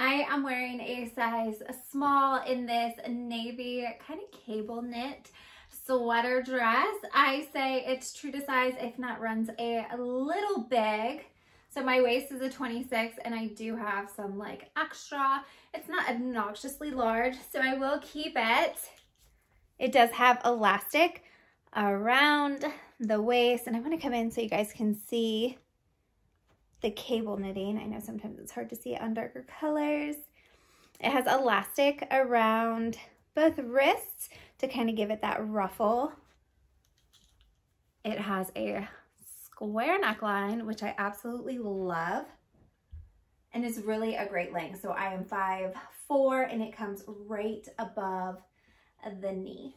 I am wearing a size small in this navy kind of cable knit sweater dress. I say it's true to size, if not runs a little big. So my waist is a 26 and I do have some like extra. It's not obnoxiously large, so I will keep it. It does have elastic around the waist and I want to come in so you guys can see the cable knitting. I know sometimes it's hard to see it on darker colors. It has elastic around both wrists to kind of give it that ruffle. It has a square neckline, which I absolutely love. And is really a great length. So I am five four, and it comes right above the knee.